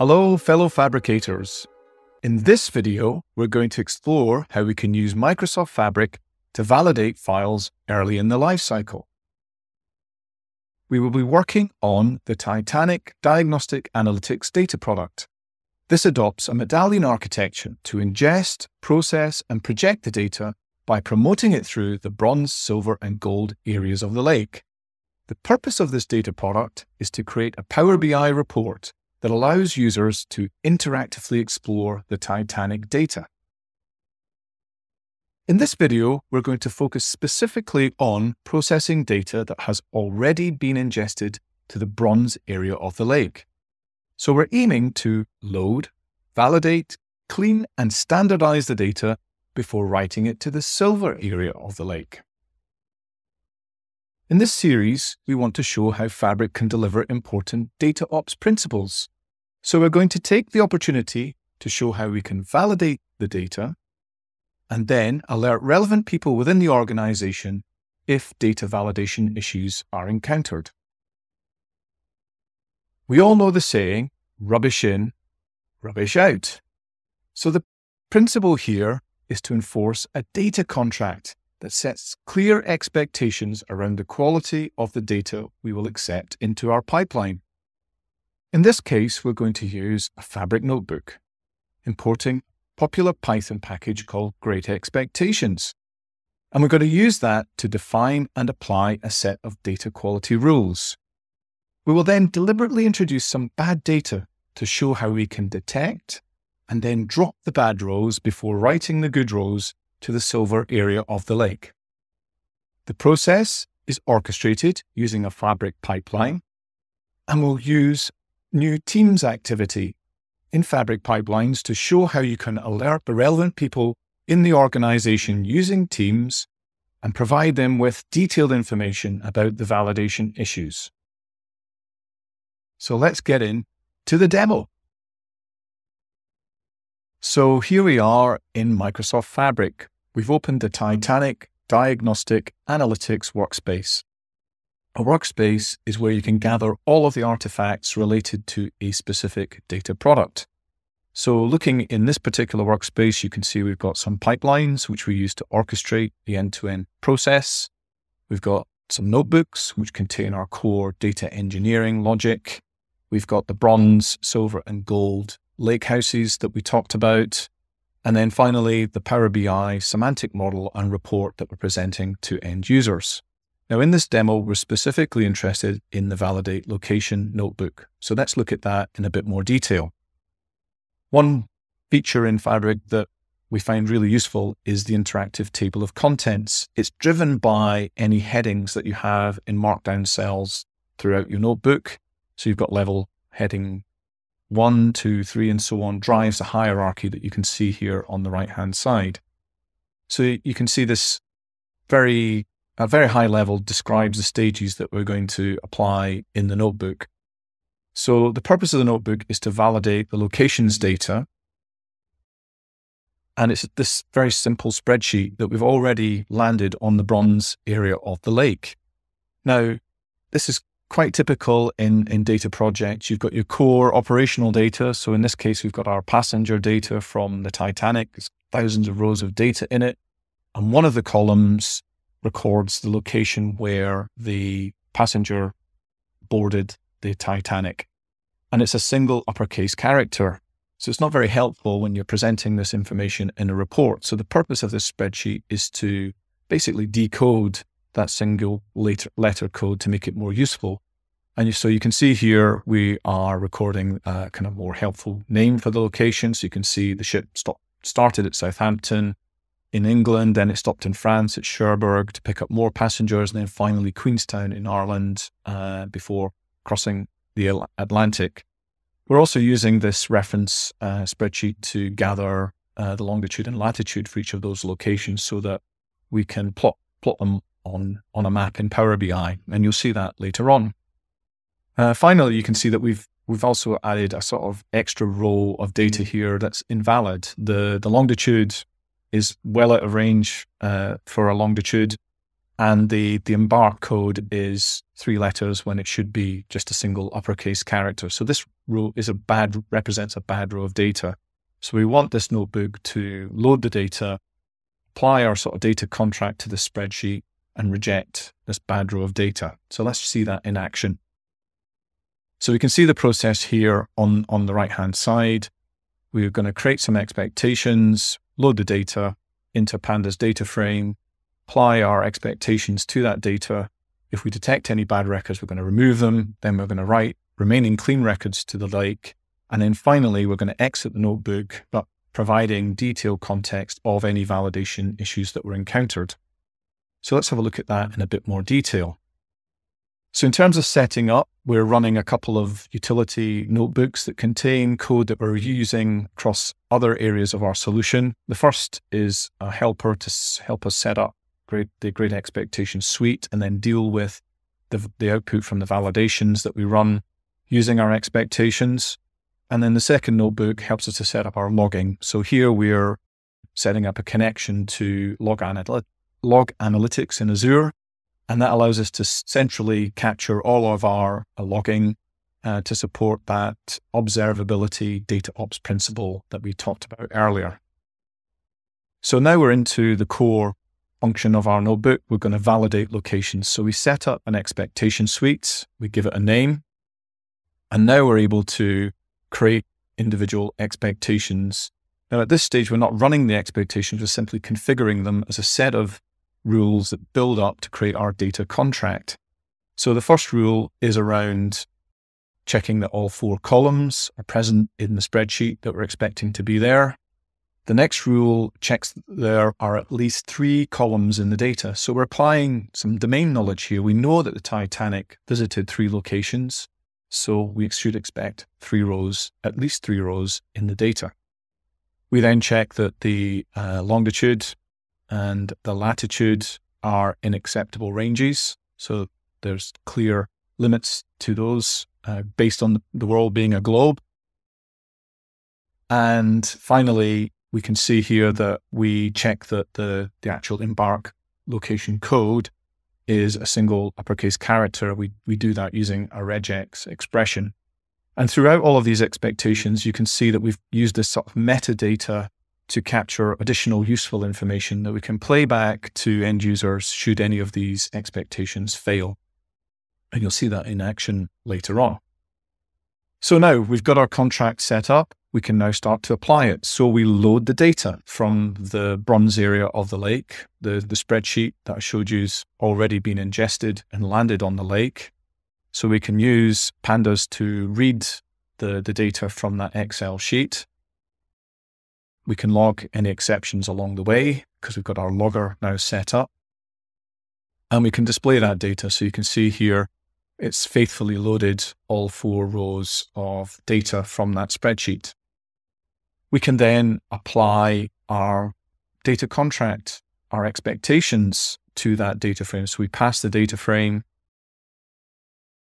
Hello, fellow fabricators. In this video, we're going to explore how we can use Microsoft Fabric to validate files early in the lifecycle. We will be working on the Titanic Diagnostic Analytics data product. This adopts a medallion architecture to ingest, process, and project the data by promoting it through the bronze, silver, and gold areas of the lake. The purpose of this data product is to create a Power BI report that allows users to interactively explore the Titanic data. In this video, we're going to focus specifically on processing data that has already been ingested to the bronze area of the lake. So we're aiming to load, validate, clean, and standardize the data before writing it to the silver area of the lake. In this series, we want to show how Fabric can deliver important data ops principles. So we're going to take the opportunity to show how we can validate the data and then alert relevant people within the organization if data validation issues are encountered. We all know the saying, rubbish in, rubbish out. So the principle here is to enforce a data contract that sets clear expectations around the quality of the data we will accept into our pipeline. In this case, we're going to use a Fabric notebook, importing a popular Python package called Great Expectations. And we're going to use that to define and apply a set of data quality rules. We will then deliberately introduce some bad data to show how we can detect and then drop the bad rows before writing the good rows to the silver area of the lake. The process is orchestrated using a Fabric pipeline and we'll use new Teams activity in Fabric pipelines to show how you can alert the relevant people in the organization using Teams and provide them with detailed information about the validation issues. So let's get in to the demo. So here we are in Microsoft Fabric. We've opened the Titanic Diagnostic Analytics workspace. A workspace is where you can gather all of the artifacts related to a specific data product. So looking in this particular workspace, you can see we've got some pipelines, which we use to orchestrate the end-to-end process. We've got some notebooks, which contain our core data engineering logic. We've got the bronze, silver, and gold lake houses that we talked about. And then finally, the Power BI semantic model and report that we're presenting to end users. Now, in this demo, we're specifically interested in the Validate Location notebook. So let's look at that in a bit more detail. One feature in Fabric that we find really useful is the interactive table of contents. It's driven by any headings that you have in Markdown cells throughout your notebook. So you've got level heading one, two, three, and so on drives a hierarchy that you can see here on the right hand side. So you can see this very, a very high level describes the stages that we're going to apply in the notebook. So the purpose of the notebook is to validate the locations data. And it's this very simple spreadsheet that we've already landed on the bronze area of the lake. Now, this is quite typical in, in data projects. You've got your core operational data. So in this case, we've got our passenger data from the Titanic. There's thousands of rows of data in it. And one of the columns records the location where the passenger boarded the Titanic. And it's a single uppercase character. So it's not very helpful when you're presenting this information in a report. So the purpose of this spreadsheet is to basically decode that single letter, letter code to make it more useful. And so you can see here, we are recording a kind of more helpful name for the location. So you can see the ship stop, started at Southampton in England, then it stopped in France at Cherbourg to pick up more passengers, and then finally Queenstown in Ireland uh, before crossing the Atlantic. We're also using this reference uh, spreadsheet to gather uh, the longitude and latitude for each of those locations so that we can plot plot them on, on a map in Power BI, and you'll see that later on. Uh, finally, you can see that we've we've also added a sort of extra row of data here that's invalid. The the longitude is well out of range uh, for a longitude, And the, the embark code is three letters when it should be just a single uppercase character. So this row is a bad, represents a bad row of data. So we want this notebook to load the data, apply our sort of data contract to the spreadsheet and reject this bad row of data. So let's see that in action. So we can see the process here on, on the right hand side. We're going to create some expectations, load the data into Pandas data frame, apply our expectations to that data. If we detect any bad records, we're going to remove them. Then we're going to write remaining clean records to the lake. And then finally, we're going to exit the notebook, but providing detailed context of any validation issues that were encountered. So let's have a look at that in a bit more detail. So in terms of setting up, we're running a couple of utility notebooks that contain code that we're using across other areas of our solution. The first is a helper to help us set up the Great Expectations suite and then deal with the, the output from the validations that we run using our expectations. And then the second notebook helps us to set up our logging. So here we're setting up a connection to log, log analytics in Azure and that allows us to centrally capture all of our uh, logging uh, to support that observability data ops principle that we talked about earlier. So now we're into the core function of our notebook. We're going to validate locations. So we set up an expectation suite, we give it a name, and now we're able to create individual expectations. Now, at this stage, we're not running the expectations, we're simply configuring them as a set of rules that build up to create our data contract. So the first rule is around checking that all four columns are present in the spreadsheet that we're expecting to be there. The next rule checks that there are at least three columns in the data. So we're applying some domain knowledge here. We know that the Titanic visited three locations. So we should expect three rows, at least three rows in the data. We then check that the uh, longitude and the latitudes are in acceptable ranges. So there's clear limits to those uh, based on the world being a globe. And finally, we can see here that we check that the, the actual embark location code is a single uppercase character. We, we do that using a regex expression. And throughout all of these expectations, you can see that we've used this sort of metadata to capture additional useful information that we can play back to end users should any of these expectations fail. And you'll see that in action later on. So now we've got our contract set up. We can now start to apply it. So we load the data from the bronze area of the lake. The, the spreadsheet that I showed you has already been ingested and landed on the lake. So we can use pandas to read the, the data from that Excel sheet we can log any exceptions along the way because we've got our logger now set up. And we can display that data. So you can see here, it's faithfully loaded all four rows of data from that spreadsheet. We can then apply our data contract, our expectations to that data frame. So we pass the data frame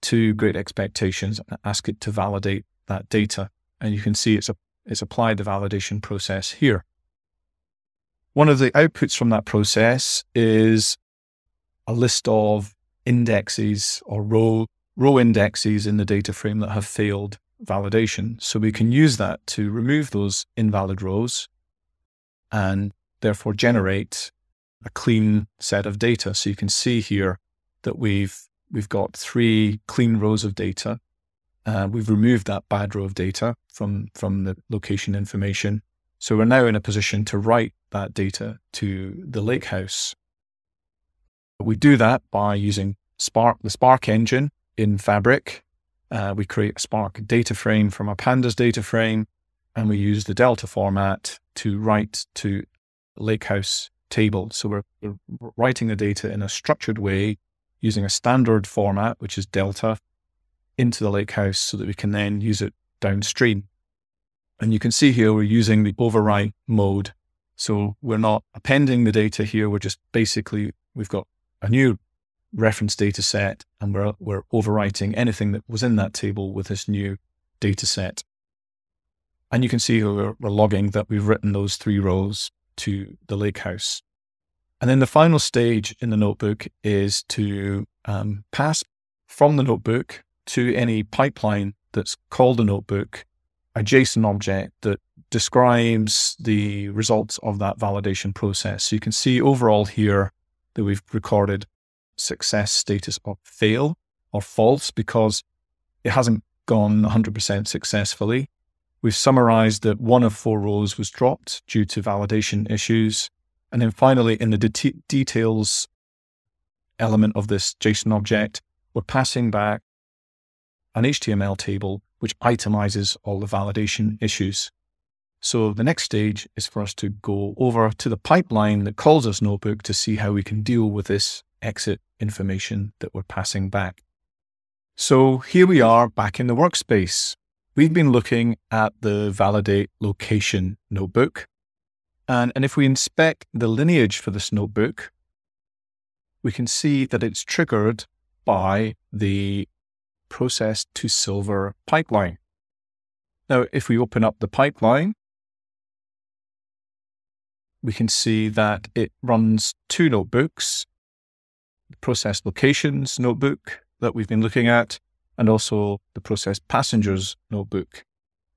to Great Expectations and ask it to validate that data. And you can see it's a is apply the validation process here. One of the outputs from that process is a list of indexes or row, row indexes in the data frame that have failed validation. So we can use that to remove those invalid rows and therefore generate a clean set of data. So you can see here that we've we've got three clean rows of data uh, we've removed that bad row of data from, from the location information. So we're now in a position to write that data to the lakehouse. We do that by using Spark, the Spark engine in Fabric. Uh, we create a Spark data frame from our Pandas data frame, and we use the Delta format to write to Lakehouse table. So we're, we're writing the data in a structured way using a standard format, which is Delta, into the lake house so that we can then use it downstream. And you can see here we're using the overwrite mode. So we're not appending the data here. We're just basically, we've got a new reference data set and we're, we're overwriting anything that was in that table with this new data set. And you can see here we're, we're logging that we've written those three rows to the lakehouse. And then the final stage in the notebook is to um, pass from the notebook to any pipeline that's called a notebook a JSON object that describes the results of that validation process. So you can see overall here that we've recorded success status of fail or false because it hasn't gone 100% successfully. We've summarized that one of four rows was dropped due to validation issues. And then finally, in the de- details element of this JSON object, we're passing back an HTML table which itemizes all the validation issues. So the next stage is for us to go over to the pipeline that calls us notebook to see how we can deal with this exit information that we're passing back. So here we are back in the workspace. We've been looking at the validate location notebook. And, and if we inspect the lineage for this notebook, we can see that it's triggered by the process to silver pipeline. Now, if we open up the pipeline, we can see that it runs two notebooks, the process locations notebook that we've been looking at, and also the process passengers notebook.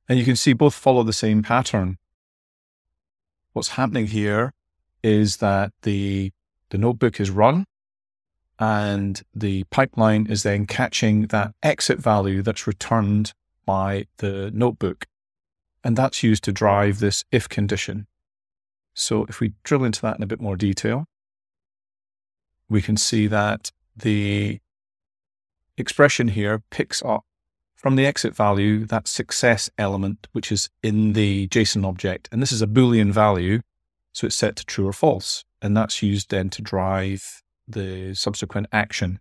And you can see both follow the same pattern. What's happening here is that the, the notebook is run and the pipeline is then catching that exit value that's returned by the notebook. And that's used to drive this if condition. So if we drill into that in a bit more detail, we can see that the expression here picks up from the exit value that success element, which is in the JSON object. And this is a Boolean value. So it's set to true or false. And that's used then to drive the subsequent action.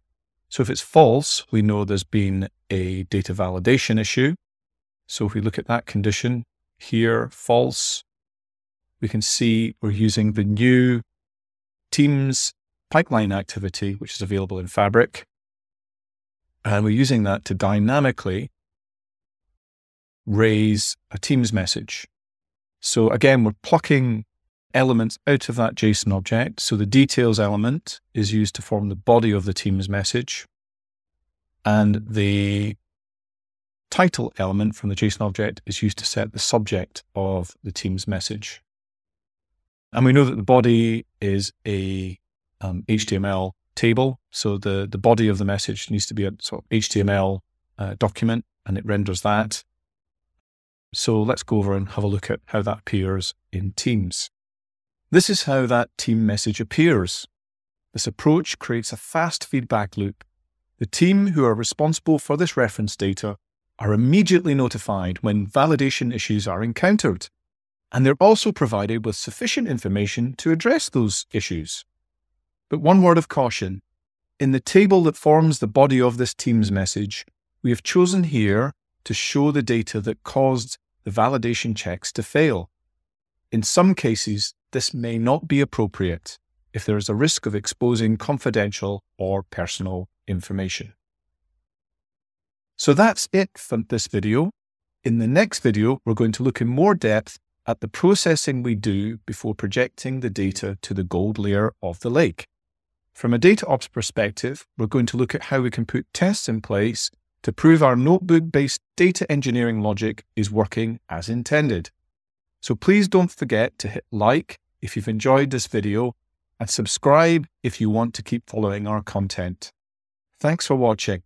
So if it's false, we know there's been a data validation issue. So if we look at that condition here, false, we can see we're using the new Teams pipeline activity, which is available in Fabric. And we're using that to dynamically raise a Teams message. So again, we're plucking elements out of that JSON object. So the details element is used to form the body of the Teams message. And the title element from the JSON object is used to set the subject of the Teams message. And we know that the body is a um, HTML table. So the, the body of the message needs to be a sort of HTML uh, document and it renders that. So let's go over and have a look at how that appears in Teams. This is how that team message appears. This approach creates a fast feedback loop. The team who are responsible for this reference data are immediately notified when validation issues are encountered, and they're also provided with sufficient information to address those issues. But one word of caution. In the table that forms the body of this Teams message, we have chosen here to show the data that caused the validation checks to fail. In some cases, this may not be appropriate if there is a risk of exposing confidential or personal information. So that's it for this video. In the next video, we're going to look in more depth at the processing we do before projecting the data to the gold layer of the lake. From a data ops perspective, we're going to look at how we can put tests in place to prove our notebook based data engineering logic is working as intended. So please don't forget to hit like if you've enjoyed this video and subscribe if you want to keep following our content. Thanks for watching.